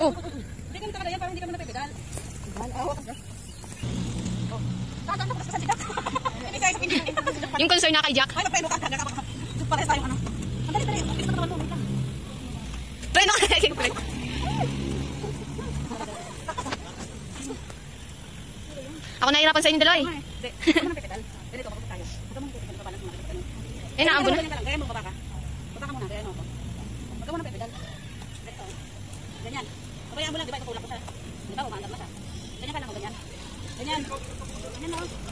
Oh, Hindi ka natakala yan, parang hindi ka napipedal. Pedal, ah, wakas ka. Oh. Saan ka sa sidak? Hindi tayo sa pinili. yung concern na kay Jack. Ay, napay mo ka. Nagkakapaka. Pares tayong ano. Ang dali, dali. Naman mo. lang. Try na kaya pala. Ako nahihirapan sa inyo dalawa eh. Hindi. Huwag ka napipedal. Ganito, kapag tayo. Huwag ka. Ito, balance mo na. Eh, naambon na. Gaya mo, baba ka. Baba ka muna, gaya mo. Huwag ka muna. Ganito. Ganyan. Pabayaan mo lang, di ba? Itutulak ko siya. Di ba, umaandar na siya. Ganyan ka lang, o ganyan. Ganyan. Ganyan mo.